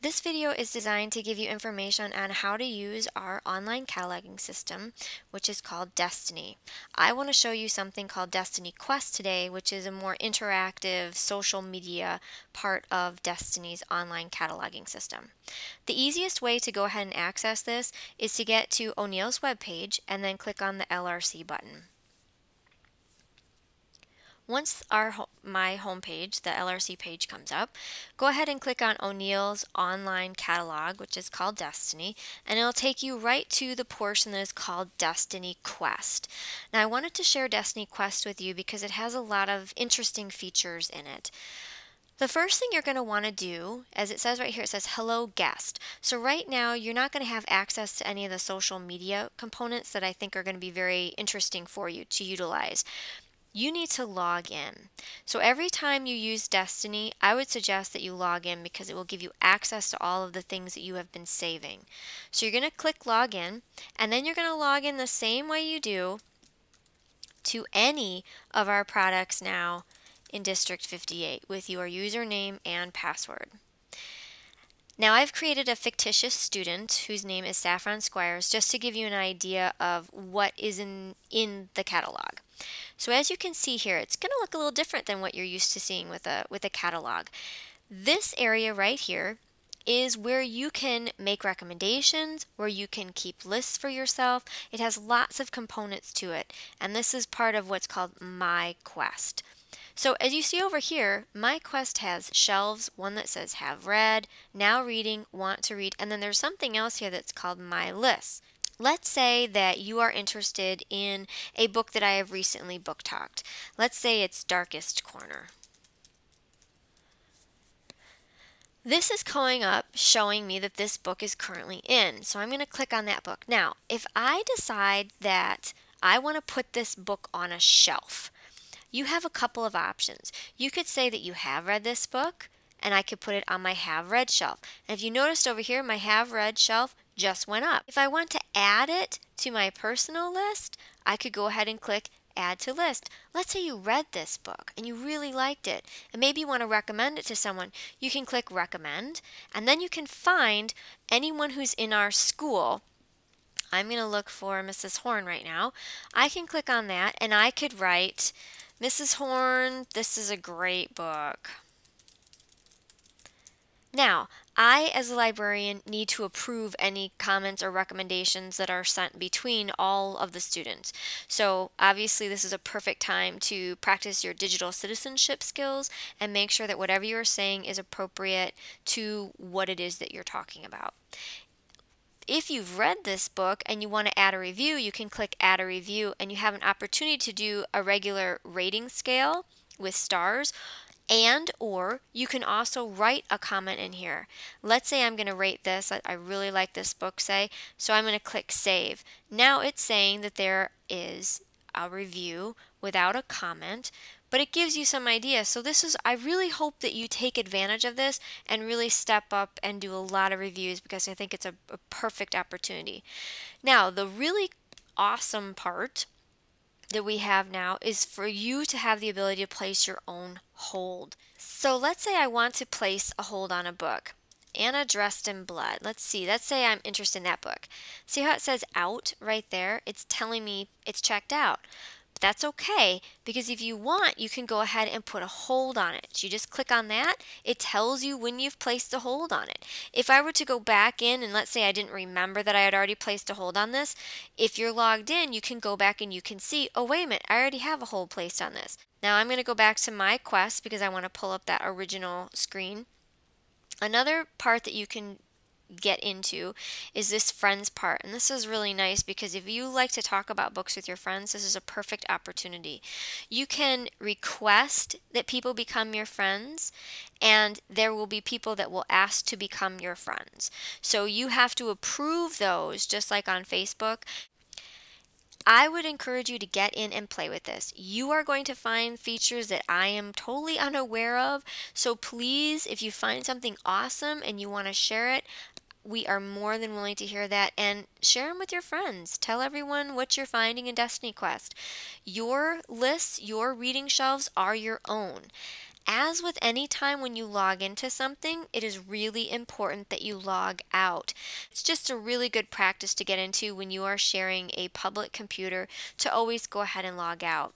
This video is designed to give you information on how to use our online cataloging system, which is called Destiny. I want to show you something called Destiny Quest today, which is a more interactive social media part of Destiny's online cataloging system. The easiest way to go ahead and access this is to get to O'Neill's webpage and then click on the LRC button. Once our my homepage, the LRC page comes up, go ahead and click on O'Neill's online catalog, which is called Destiny, and it'll take you right to the portion that is called Destiny Quest. Now I wanted to share Destiny Quest with you because it has a lot of interesting features in it. The first thing you're going to want to do, as it says right here, it says hello guest. So right now you're not going to have access to any of the social media components that I think are going to be very interesting for you to utilize you need to log in. So every time you use Destiny, I would suggest that you log in because it will give you access to all of the things that you have been saving. So you're going to click login and then you're going to log in the same way you do to any of our products now in District 58 with your username and password. Now I've created a fictitious student whose name is Saffron Squires just to give you an idea of what is in, in the catalog. So as you can see here, it's going to look a little different than what you're used to seeing with a, with a catalog. This area right here is where you can make recommendations, where you can keep lists for yourself. It has lots of components to it, and this is part of what's called My Quest. So as you see over here, My Quest has shelves, one that says have read, now reading, want to read, and then there's something else here that's called My List. Let's say that you are interested in a book that I have recently book talked. Let's say it's Darkest Corner. This is coming up showing me that this book is currently in. So I'm going to click on that book. Now, if I decide that I want to put this book on a shelf, you have a couple of options. You could say that you have read this book and I could put it on my have read shelf. And if you noticed over here, my have read shelf just went up. If I want to add it to my personal list, I could go ahead and click add to list. Let's say you read this book and you really liked it and maybe you want to recommend it to someone. You can click recommend and then you can find anyone who's in our school I'm going to look for Mrs. Horn right now. I can click on that and I could write Mrs. Horn, this is a great book. Now, I, as a librarian, need to approve any comments or recommendations that are sent between all of the students. So, obviously, this is a perfect time to practice your digital citizenship skills and make sure that whatever you're saying is appropriate to what it is that you're talking about if you've read this book and you want to add a review, you can click add a review and you have an opportunity to do a regular rating scale with stars and or you can also write a comment in here. Let's say I'm going to rate this. I really like this book, say. So I'm going to click save. Now it's saying that there is a review without a comment, but it gives you some idea. So this is, I really hope that you take advantage of this and really step up and do a lot of reviews because I think it's a, a perfect opportunity. Now, the really awesome part that we have now is for you to have the ability to place your own hold. So let's say I want to place a hold on a book. Anna Dressed in Blood. Let's see. Let's say I'm interested in that book. See how it says out right there? It's telling me it's checked out. But that's okay because if you want, you can go ahead and put a hold on it. You just click on that. It tells you when you've placed a hold on it. If I were to go back in and let's say I didn't remember that I had already placed a hold on this, if you're logged in, you can go back and you can see, oh, wait a minute, I already have a hold placed on this. Now I'm going to go back to my quest because I want to pull up that original screen. Another part that you can get into is this friends part. And this is really nice because if you like to talk about books with your friends, this is a perfect opportunity. You can request that people become your friends, and there will be people that will ask to become your friends. So you have to approve those, just like on Facebook. I would encourage you to get in and play with this. You are going to find features that I am totally unaware of. So please, if you find something awesome and you want to share it, we are more than willing to hear that and share them with your friends. Tell everyone what you're finding in Destiny Quest. Your lists, your reading shelves are your own. as with any time when you log into something, it is really important that you log out. It's just a really good practice to get into when you are sharing a public computer to always go ahead and log out.